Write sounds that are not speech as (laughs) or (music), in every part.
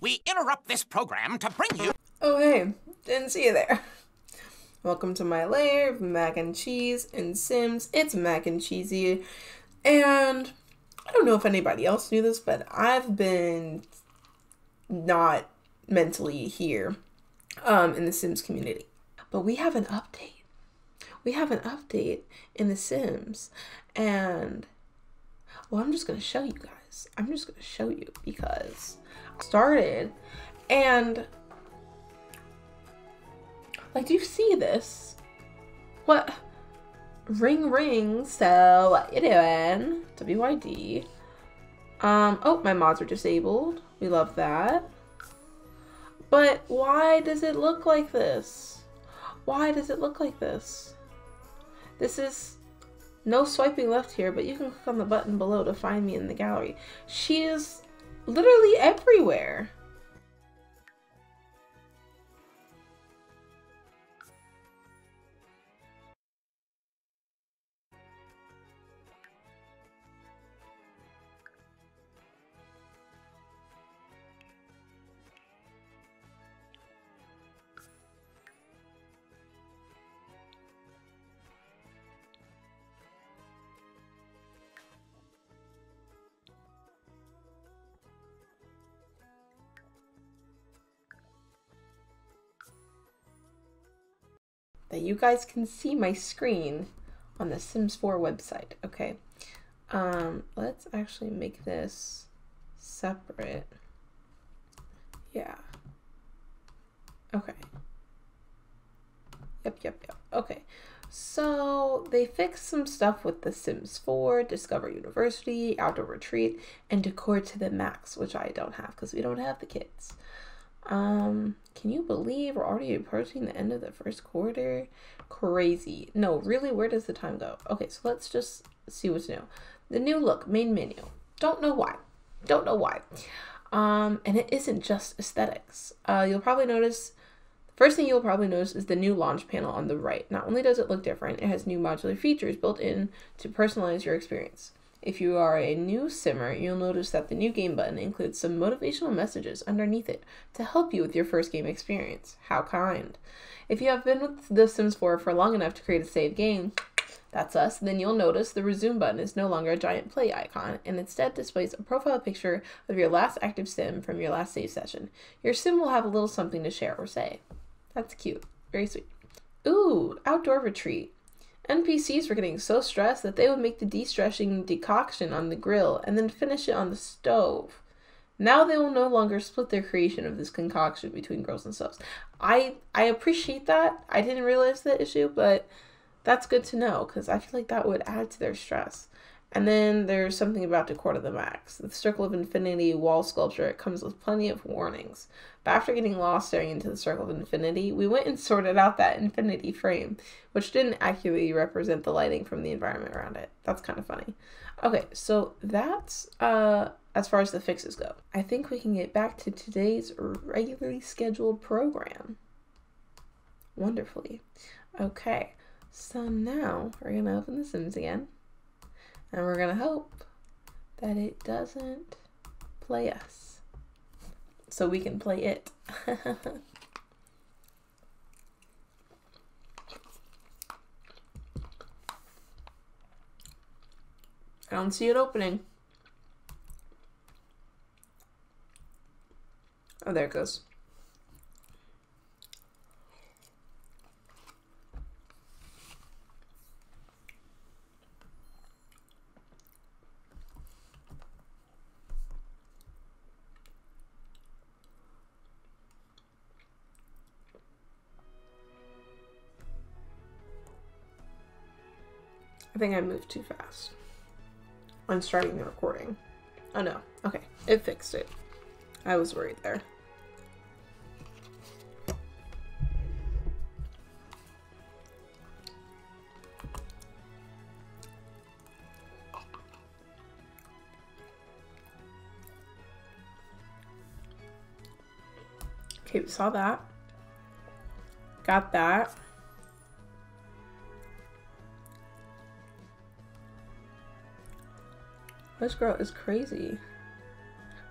We interrupt this program to bring you. Oh, hey, didn't see you there. Welcome to my lair of mac and cheese and Sims. It's mac and cheesy. And I don't know if anybody else knew this, but I've been not mentally here um, in the Sims community. But we have an update. We have an update in the Sims. And, well, I'm just going to show you guys. I'm just to show you because I started and like, do you see this? What? Ring ring, so what you doing? WYD. Um, oh, my mods are disabled. We love that. But why does it look like this? Why does it look like this? This is no swiping left here, but you can click on the button below to find me in the gallery. She is literally everywhere. That you guys can see my screen on the Sims 4 website. Okay, um, let's actually make this separate. Yeah. Okay. Yep, yep, yep. Okay. So they fixed some stuff with The Sims 4, Discover University, Outdoor Retreat, and Decor to the Max, which I don't have because we don't have the kids. Um, can you believe we're already approaching the end of the first quarter? Crazy. No, really, where does the time go? Okay, so let's just see what's new. The new look, main menu. Don't know why. Don't know why. Um, and it isn't just aesthetics. Uh, you'll probably notice First thing you'll probably notice is the new launch panel on the right. Not only does it look different, it has new modular features built in to personalize your experience. If you are a new simmer, you'll notice that the new game button includes some motivational messages underneath it to help you with your first game experience. How kind. If you have been with The Sims 4 for long enough to create a save game, that's us, then you'll notice the resume button is no longer a giant play icon and instead displays a profile picture of your last active sim from your last save session. Your sim will have a little something to share or say. That's cute. Very sweet. Ooh, outdoor retreat. NPCs were getting so stressed that they would make the de-stressing decoction on the grill and then finish it on the stove. Now they will no longer split their creation of this concoction between grills and stoves. I I appreciate that. I didn't realize the issue, but that's good to know because I feel like that would add to their stress. And then there's something about to the Max. The Circle of Infinity wall sculpture it comes with plenty of warnings. But after getting lost staring into the Circle of Infinity, we went and sorted out that infinity frame, which didn't accurately represent the lighting from the environment around it. That's kind of funny. Okay, so that's uh as far as the fixes go. I think we can get back to today's regularly scheduled program. Wonderfully. Okay, so now we're gonna open the Sims again. And we're going to hope that it doesn't play us. So we can play it. (laughs) I don't see it opening. Oh, there it goes. Think I moved too fast on starting the recording. Oh no. Okay. It fixed it. I was worried there. Okay, we saw that. Got that. This girl is crazy.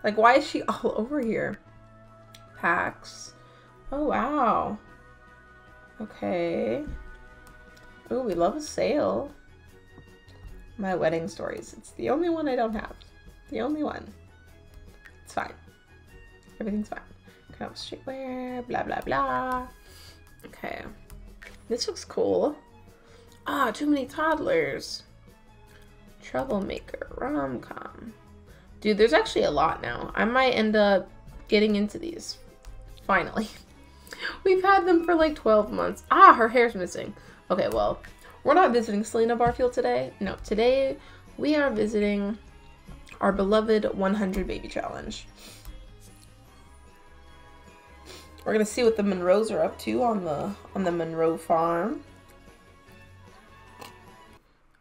Like, why is she (laughs) all over here? Packs. Oh, wow. Okay. Oh, we love a sale. My wedding stories. It's the only one I don't have. The only one. It's fine. Everything's fine. Come streetwear, blah blah blah. Okay. This looks cool. Ah, too many toddlers. Troublemaker, rom-com. Dude, there's actually a lot now. I might end up getting into these. Finally. (laughs) We've had them for like 12 months. Ah, her hair's missing. Okay, well, we're not visiting Selena Barfield today. No, today we are visiting our beloved 100 Baby Challenge. We're gonna see what the Monroes are up to on the on the Monroe farm.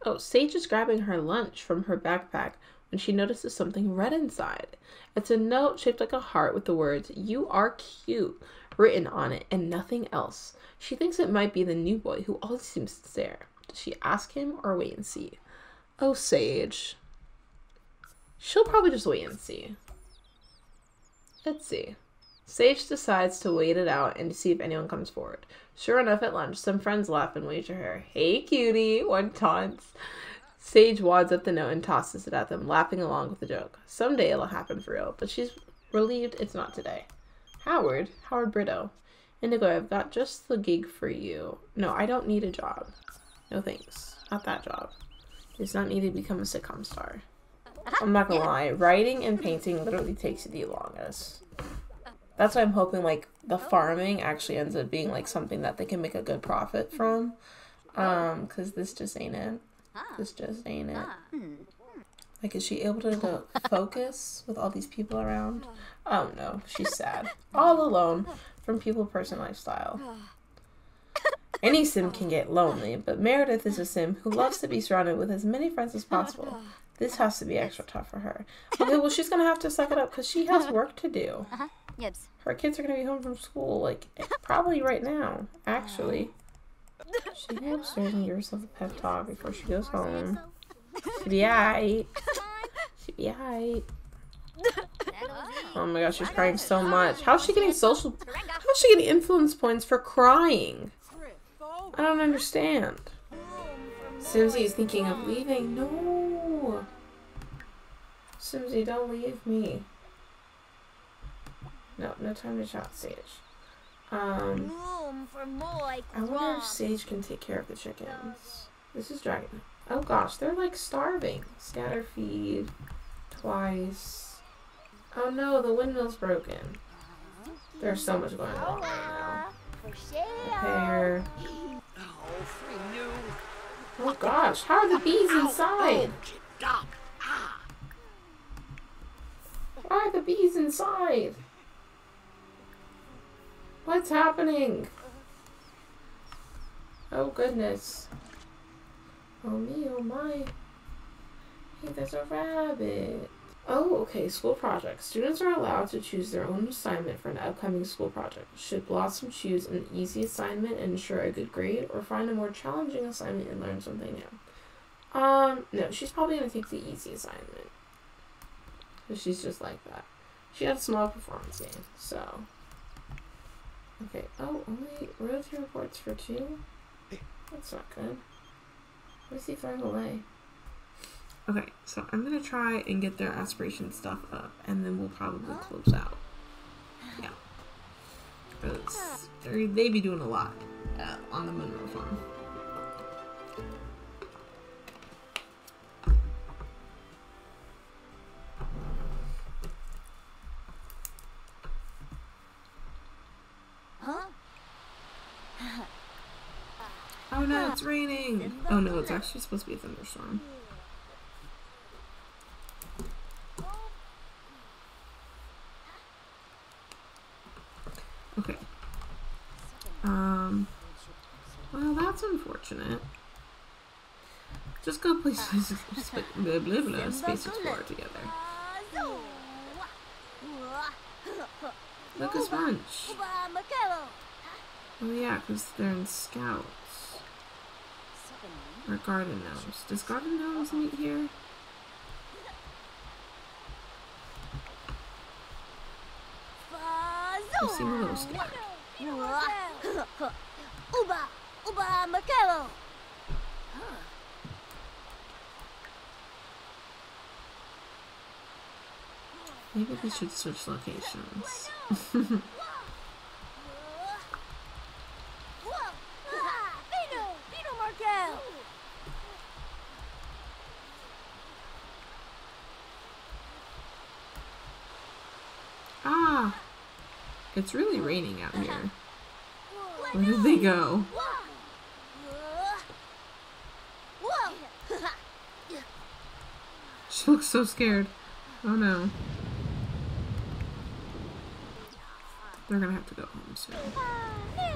Oh, Sage is grabbing her lunch from her backpack when she notices something red inside. It's a note shaped like a heart with the words, You are cute, written on it, and nothing else. She thinks it might be the new boy who always seems to stare. Does she ask him or wait and see? Oh, Sage. She'll probably just wait and see. Let's see. Sage decides to wait it out and to see if anyone comes forward. Sure enough, at lunch, some friends laugh and wave to her. Hey, cutie, one taunts. Sage wads up the note and tosses it at them, laughing along with the joke. Someday it'll happen for real, but she's relieved it's not today. Howard, Howard Brito. Indigo, I've got just the gig for you. No, I don't need a job. No thanks. Not that job. Does not need to become a sitcom star. Uh, I'm not gonna lie, writing and painting literally takes you the longest. That's why I'm hoping like the farming actually ends up being like something that they can make a good profit from. Um, cause this just ain't it. This just ain't it. Like, is she able to, to (laughs) focus with all these people around? (sighs) Oh no, she's sad. All alone from people person lifestyle. (sighs) Any sim can get lonely, but Meredith is a sim who loves to be surrounded with as many friends as possible. (sighs) This has to be extra tough for her. Okay, well, she's gonna have to suck it up because she has work to do. Her kids are gonna be home from school, like, (laughs) probably right now, actually. She go and give herself a pep talk before she goes home. She'll be alright. She'll be alright. Oh my gosh, she's crying so much. How's she getting social... How's she getting influence points for crying? I don't understand. Simsy is thinking of leaving. No. Simsy, don't leave me. No, no time to chat, Sage. Um, I wonder if Sage can take care of the chickens. This is Dragon. Oh gosh, they're like starving. Scatter feed. Twice. Oh no, the windmill's broken. There's so much going on right now. Repair. Oh gosh, how are the bees inside? Why are the bees inside? What's happening? Oh goodness. Oh me, oh my. Hey, there's a rabbit. Oh, okay, school project. Students are allowed to choose their own assignment for an upcoming school project. Should Blossom choose an easy assignment and ensure a good grade, or find a more challenging assignment and learn something new? Um, no, she's probably gonna take the easy assignment. She's just like that. She had a small performance game, so. Okay, oh, only royalty reports for two? That's not good. What is he throwing away? Okay, so I'm gonna try and get their aspiration stuff up, and then we'll probably close out. Yeah. Because they be doing a lot uh, on the Monroe farm. It's raining! Oh no, it's actually supposed to be a thunderstorm. Okay. Um. Well, that's unfortunate. Just go play (laughs) (laughs) Space, blah, blah, blah, Space Explorer together. Lucas Bunch. Oh yeah, because they're in Scouts. Or Garden Gnomes. Does Garden Gnomes meet here? They seem a little scared. (laughs) Uba, Uba Makelo. Maybe we should switch locations. (laughs) (laughs) It's really raining out here. Where did they go? She looks so scared. Oh no. They're gonna have to go home soon.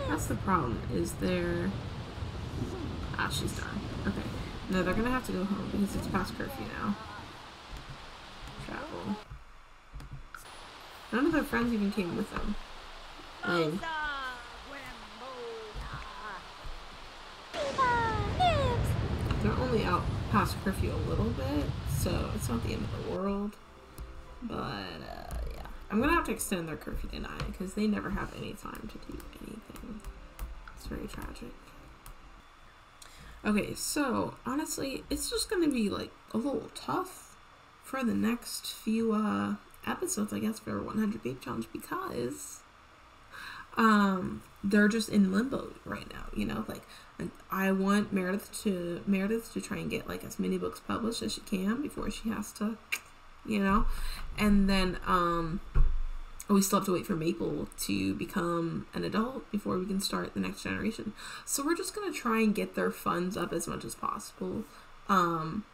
That's the problem, is there... Ah, she's done. Okay. No, they're gonna have to go home because it's past curfew now. Travel. None of their friends even came with them. They're only out past curfew a little bit, so it's not the end of the world. But, uh, yeah. I'm gonna have to extend their curfew to 9 because they never have any time to do anything. It's very tragic. Okay, so honestly, it's just gonna be like a little tough for the next few uh episodes, I guess, for 100 Baby Challenge because um they're just in limbo right now you know like i want meredith to meredith to try and get like as many books published as she can before she has to you know? And then um we still have to wait for maple to become an adult before we can start the next generation. So we're just going to try and get their funds up as much as possible um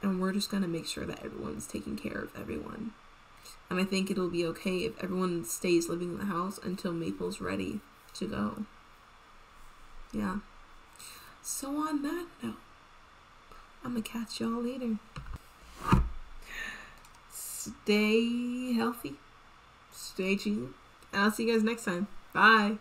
and we're just going to make sure that everyone's taking care of everyone and I think it'll be okay if everyone stays living in the house until Maple's ready to go. Yeah. So on that note, I'm gonna catch y'all later. Stay healthy, stay cheesy, and I'll see you guys next time. Bye.